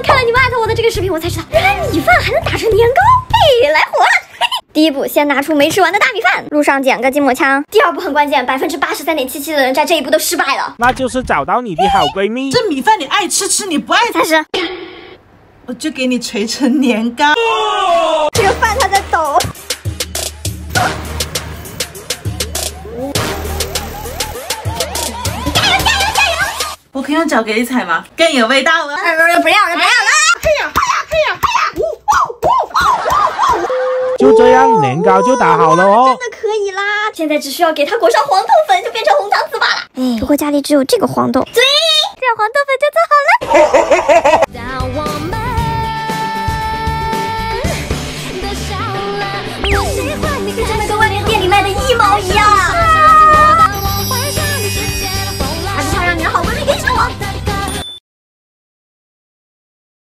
们看了你们艾特我的这个视频，我才知道原来米饭还能打成年糕，嘿，来活了！第一步，先拿出没吃完的大米饭，路上捡个筋膜枪。第二步很关键，百分之八十三点七七的人在这一步都失败了。那就是找到你的好闺蜜。这米饭你爱吃吃，你不爱才是，我就给你捶成年糕。这个饭它在抖。加油加油加油我可以用脚给你踩吗？更有味道了。不要了，不要就这样，年糕就打好了哦。真的可以啦！现在只需要给它裹上黄豆粉，就变成红糖糍粑了。哎，不过家里只有这个黄豆。对，这黄豆粉就做好了。